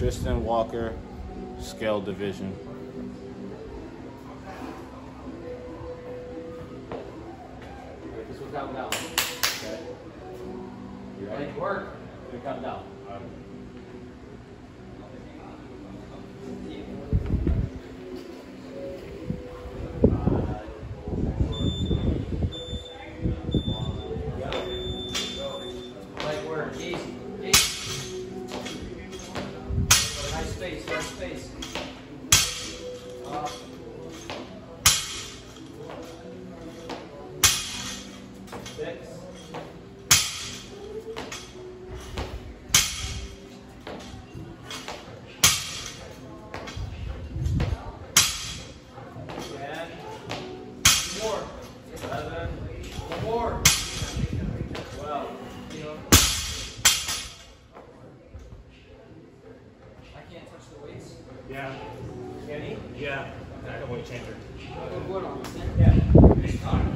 Tristen Walker, scale division. This will down. Okay. Ready? Work. It's down. space. Yeah. Kenny? Yeah. I don't want to change her. Yeah.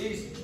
There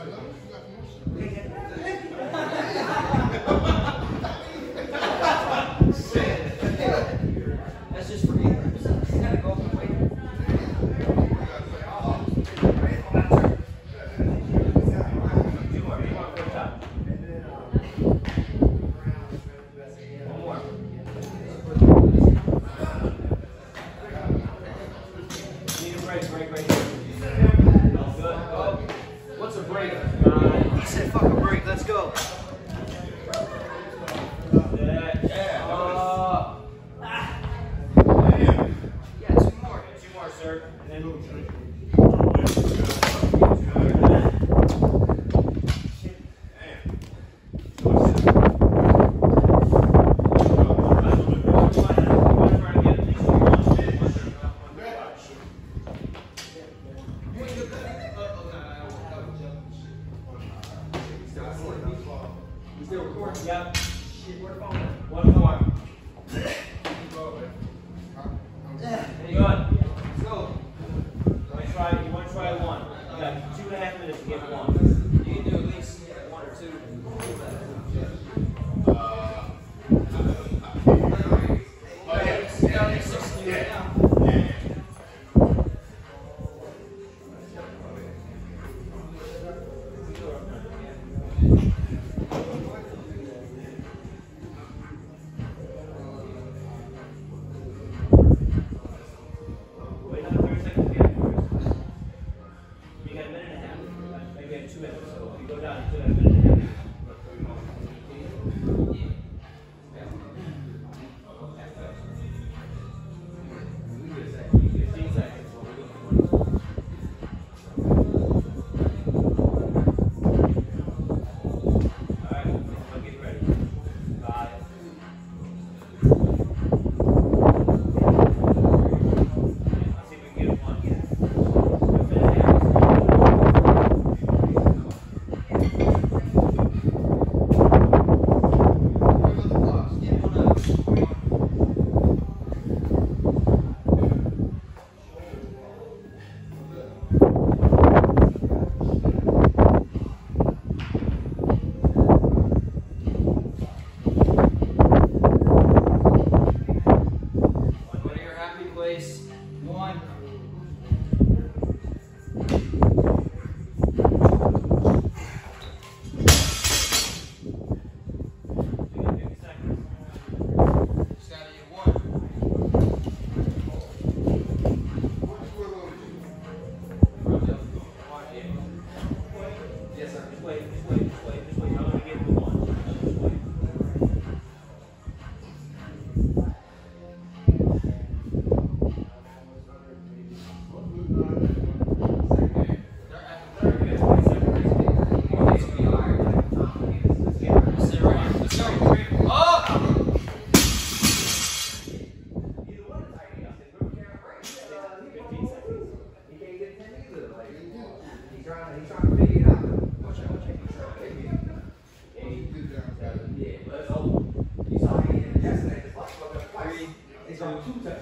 Obrigado. Still recording? Yep. Shit, what phone? One more. trying to, he's trying to figure it out. He's trying to figure it out. Yeah, but it's. You saw him yesterday. Twice. On two touchdowns.